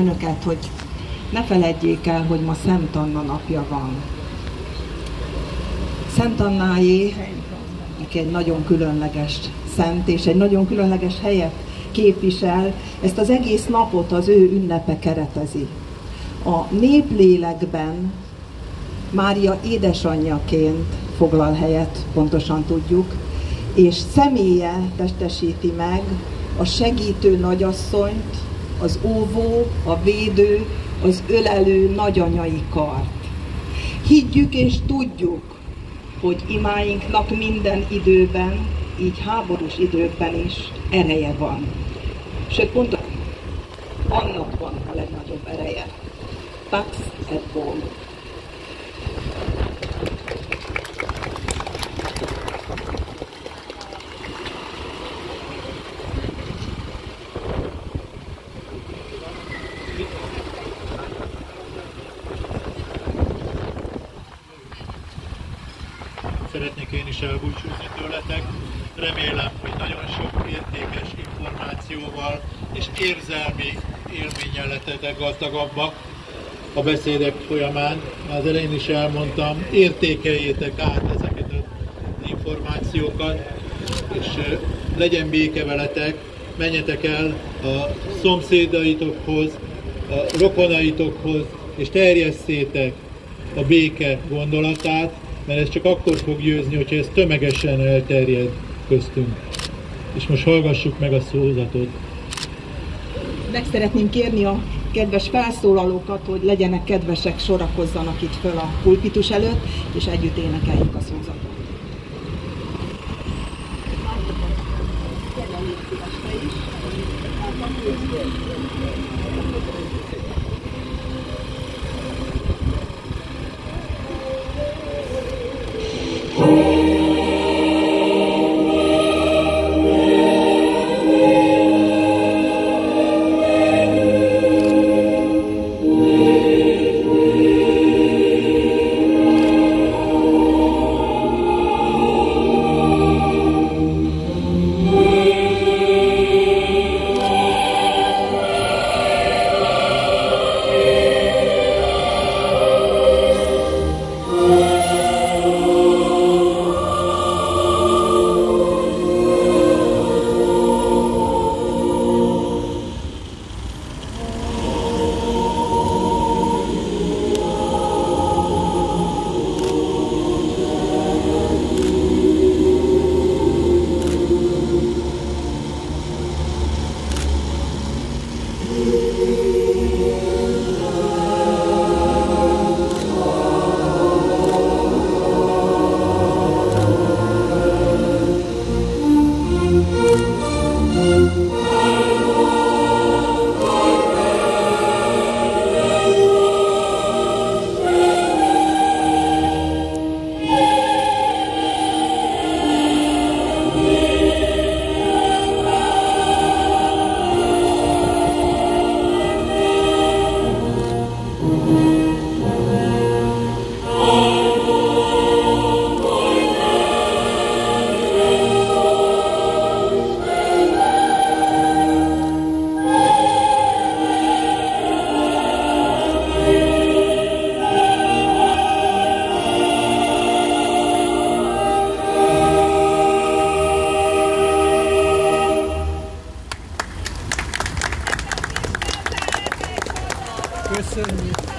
önöket, hogy ne feledjék el, hogy ma Szent Anna napja van. Szent Annáé, aki egy nagyon különleges szent, és egy nagyon különleges helyet képvisel, ezt az egész napot az ő ünnepe keretezi. A néplélekben Mária édesanyjaként foglal helyet, pontosan tudjuk, és személye testesíti meg a segítő nagyasszonyt, az óvó, a védő, az ölelő nagyanyai kart. Higgyük és tudjuk, hogy imáinknak minden időben, így háborús időkben is ereje van. Sőt, pont annak van a legnagyobb ereje. Pax et Bon. Szeretnék én is elbúcsúzni tőletek. Remélem, hogy nagyon sok értékes információval és érzelmi élménnyel lettetek gazdagabbak a beszédek folyamán. Az elején is elmondtam, értékeljétek át ezeket az információkat, és legyen béke veletek, menjetek el a szomszédaitokhoz, a rokonaitokhoz, és terjesszétek a béke gondolatát, mert ez csak akkor fog győzni, hogyha ez tömegesen elterjed köztünk. És most hallgassuk meg a szózatot. Meg szeretném kérni a kedves felszólalókat, hogy legyenek kedvesek, sorakozzanak itt föl a pulpitus előtt, és együtt énekeljük a szózatot. 말씀이